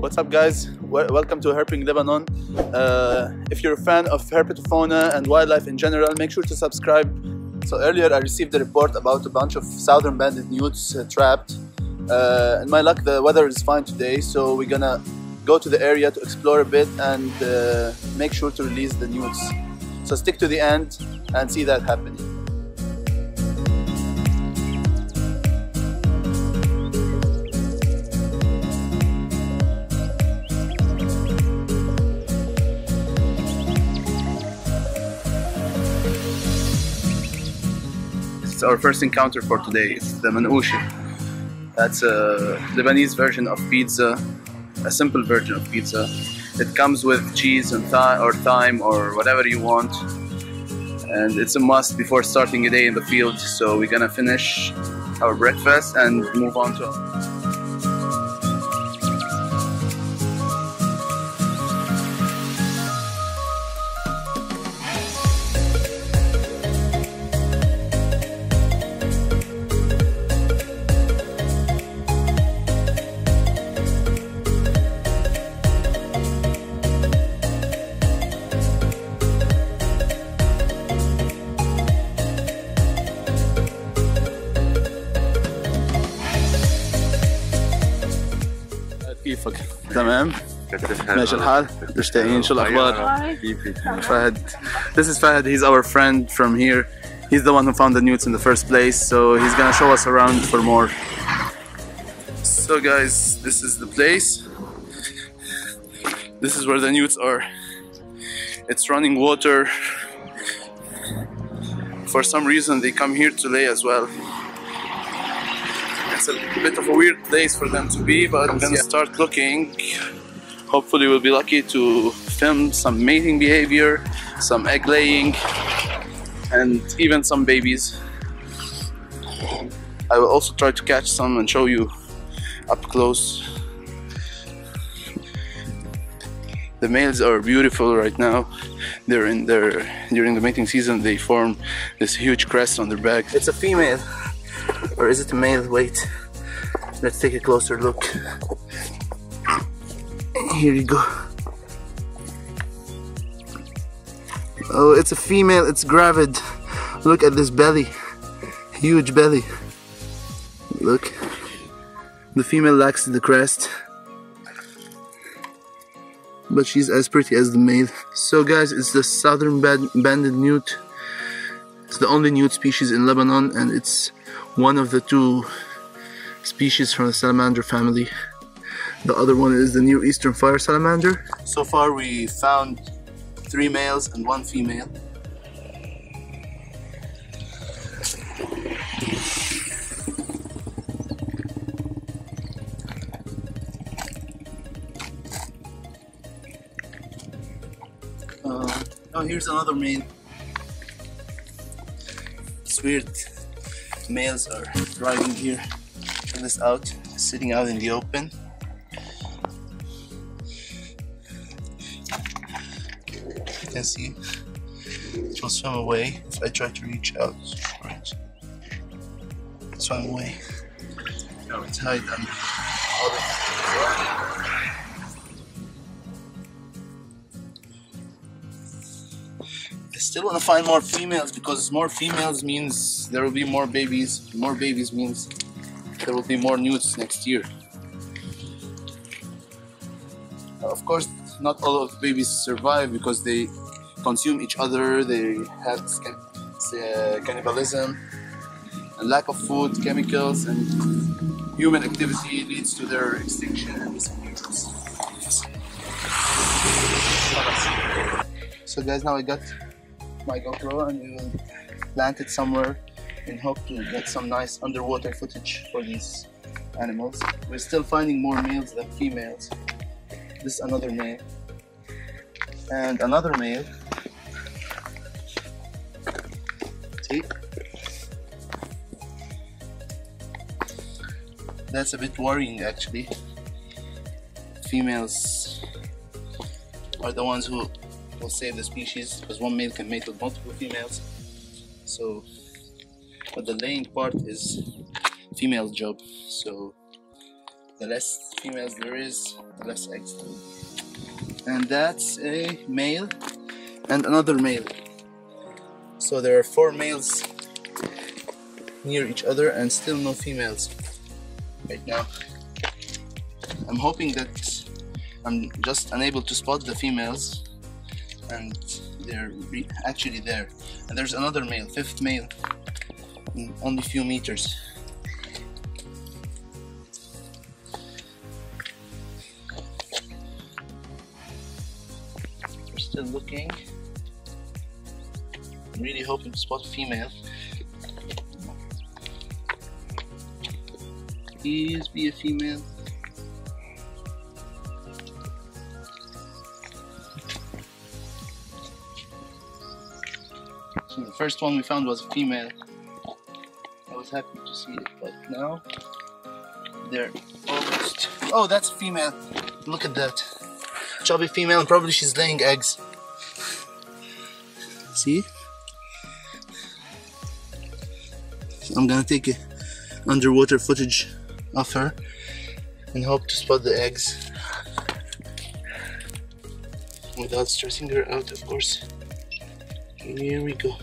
What's up, guys? Welcome to Herping Lebanon. Uh, if you're a fan of herpetofauna and wildlife in general, make sure to subscribe. So earlier, I received a report about a bunch of southern banded newts uh, trapped. Uh, and my luck, the weather is fine today, so we're gonna go to the area to explore a bit and uh, make sure to release the newts. So stick to the end and see that happening. Our first encounter for today. It's the manouche. That's a Lebanese version of pizza, a simple version of pizza. It comes with cheese and or thyme or whatever you want. And it's a must before starting a day in the field. So we're gonna finish our breakfast and move on to كيفك؟ تمام؟ ماشي الحال؟ مشتاقين شو الأخبار؟ Fahad. This is Fahad. He's our friend from here. He's the one who found the newts in the first place, so he's gonna show us around for more. So, guys, this is the place. This is where the newts are. It's running water. For some reason, they come here to lay as well. It's a bit of a weird place for them to be, but I'm gonna start looking. Hopefully, we'll be lucky to film some mating behavior, some egg laying, and even some babies. I will also try to catch some and show you up close. The males are beautiful right now. They're in their during the mating season. They form this huge crest on their back. It's a female, or is it a male? Wait, let's take a closer look. Here you go. Oh, it's a female. It's gravid. Look at this belly, huge belly. Look, the female lacks the crest but she's as pretty as the male. So guys, it's the southern banded newt. It's the only newt species in Lebanon and it's one of the two species from the salamander family. The other one is the Near Eastern fire salamander. So far we found three males and one female. Uh, oh, here's another male. It's weird. Males are driving here. Check this out. Sitting out in the open. You can see it will swim away if I try to reach out. Right. Swim away. Now it's hide under still want to find more females because more females means there will be more babies. More babies means there will be more newts next year. Of course, not all of the babies survive because they consume each other. They have uh, cannibalism and lack of food, chemicals, and human activity leads to their extinction and disappearance. So guys, now I got my GoPro and we will plant it somewhere and hope to get some nice underwater footage for these animals. We're still finding more males than females. This is another male. And another male. See? That's a bit worrying actually. Females are the ones who will save the species because one male can mate with multiple females. So, but the laying part is female's job. So the less females there is the less eggs there and that's a male and another male so there are four males near each other and still no females right now I'm hoping that I'm just unable to spot the females and they're actually there. And there's another male fifth male only few meters. We're still looking. I'm really hoping to spot female. Please be a female first one we found was female. I was happy to see it, but now they're almost. Oh, that's female. Look at that. Chubby female, probably she's laying eggs. See? I'm gonna take underwater footage of her and hope to spot the eggs without stressing her out, of course. Here we go.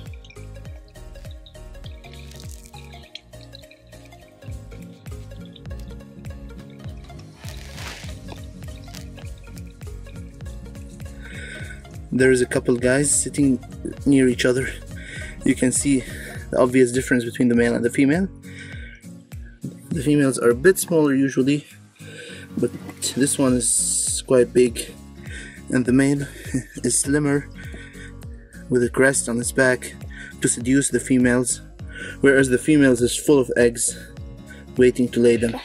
There's a couple guys sitting near each other. You can see the obvious difference between the male and the female. The females are a bit smaller usually, but this one is quite big, and the male is slimmer with a crest on its back to seduce the females, whereas the females is full of eggs waiting to lay them.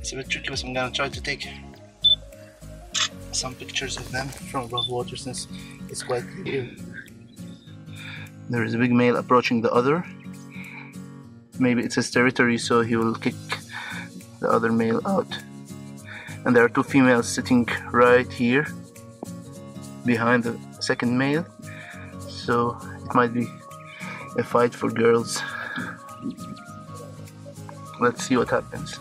It's a bit tricky, but I'm gonna try to take some pictures of them from above water since it's quite clear. There is a big male approaching the other. Maybe it's his territory, so he will kick the other male out. And there are two females sitting right here behind the second male so it might be a fight for girls let's see what happens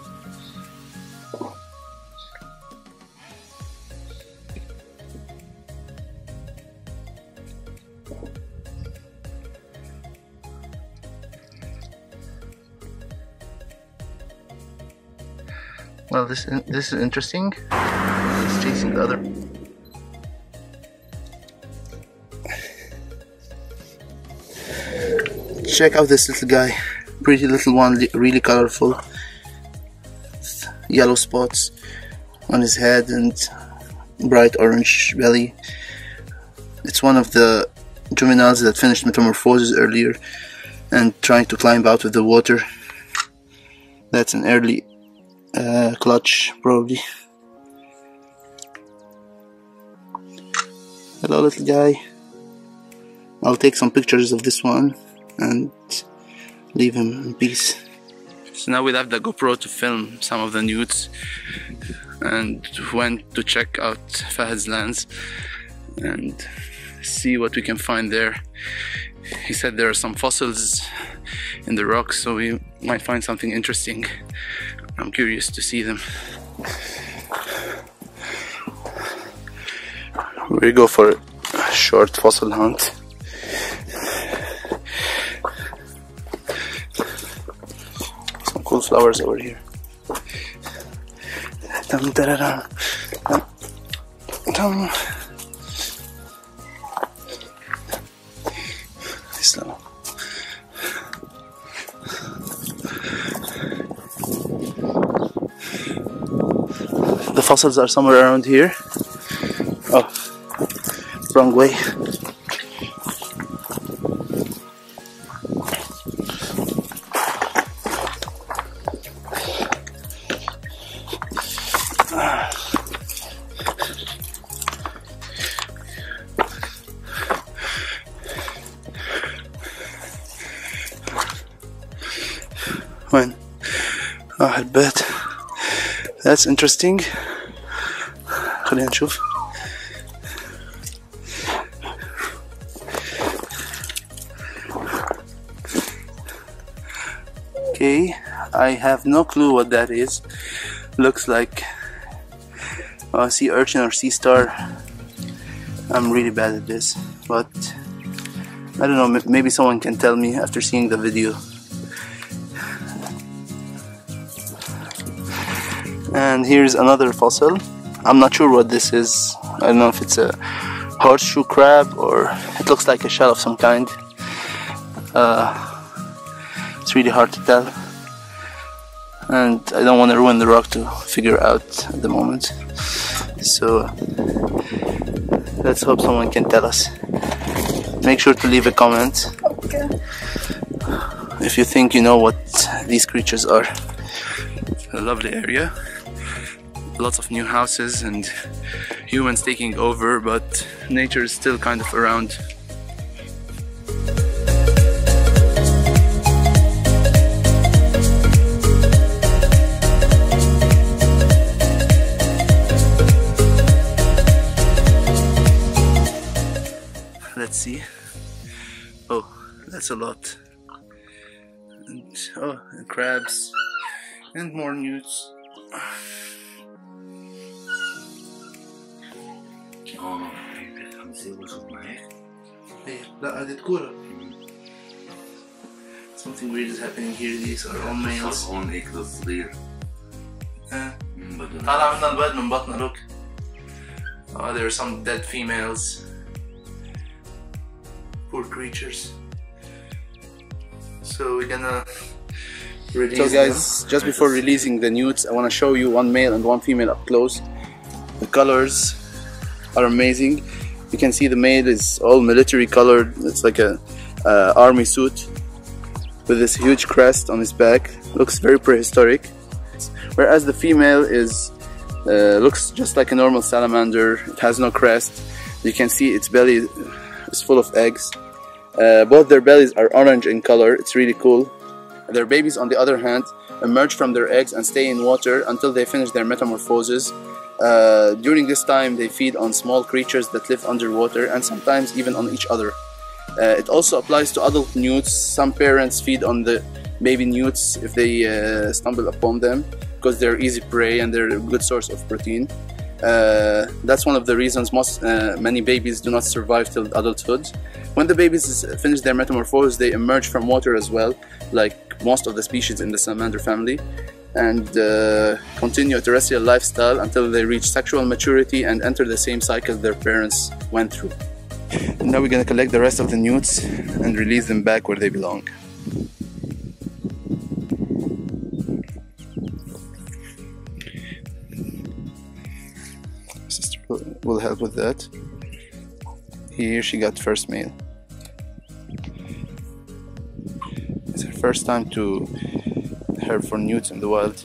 well this this is interesting. He's chasing the other. Check out this little guy. Pretty little one really colorful. Yellow spots on his head and bright orange belly. It's one of the juveniles that finished metamorphosis earlier and trying to climb out of the water. That's an early uh, clutch probably hello little guy I'll take some pictures of this one and leave him in peace. So now we left the GoPro to film some of the newts and went to check out Fahad's lands and see what we can find there. He said there are some fossils in the rocks, so we might find something interesting. I'm curious to see them. We go for a short fossil hunt. Some cool flowers over here. Dum, da, da, dum. fossils are somewhere around here. Oh, wrong way. When oh, I bet that's interesting. Okay, I have no clue what that is. Looks like a sea urchin or sea star. I'm really bad at this, but I don't know, maybe someone can tell me after seeing the video. And here's another fossil. I'm not sure what this is. I don't know if it's a horseshoe crab or it looks like a shell of some kind. Uh, it's really hard to tell. And I don't want to ruin the rock to figure out at the moment. So let's hope someone can tell us. Make sure to leave a comment okay. if you think you know what these creatures are. A lovely area. Lots of new houses and humans taking over, but nature is still kind of around. let's see. Oh that's a lot. And, oh and crabs. And more newts Something weird is happening here, these are all males. فرعون هيك ده صغير there are some dead females. Poor creatures. So we're gonna release so guys them. just before releasing the newts I want to show you one male and one female up close. The colors are amazing. You can see the male is all military colored. It's like a uh, army suit with this huge crest on his back. Looks very prehistoric. Whereas the female is uh, looks just like a normal salamander. It has no crest. You can see its belly is full of eggs. Uh, both their bellies are orange in color. It's really cool. Their babies, on the other hand, emerge from their eggs and stay in water until they finish their metamorphosis. Uh, during this time, they feed on small creatures that live underwater and sometimes even on each other. Uh, it also applies to adult newts. Some parents feed on the baby newts if they uh, stumble upon them because they're easy prey and they're a good source of protein. Uh, that's one of the reasons most uh, many babies do not survive till adulthood. When the babies finish their metamorphosis, they emerge from water as well, like most of the species in the salamander family, and uh, continue a terrestrial lifestyle until they reach sexual maturity and enter the same cycle their parents went through. Now we're gonna collect the rest of the newts and release them back where they belong. Sister will help with that. Here she got first male. It's her first time to her for Newton, the wild.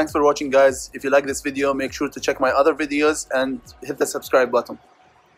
Thanks for watching guys. If you like this video, make sure to check my other videos and hit the subscribe button.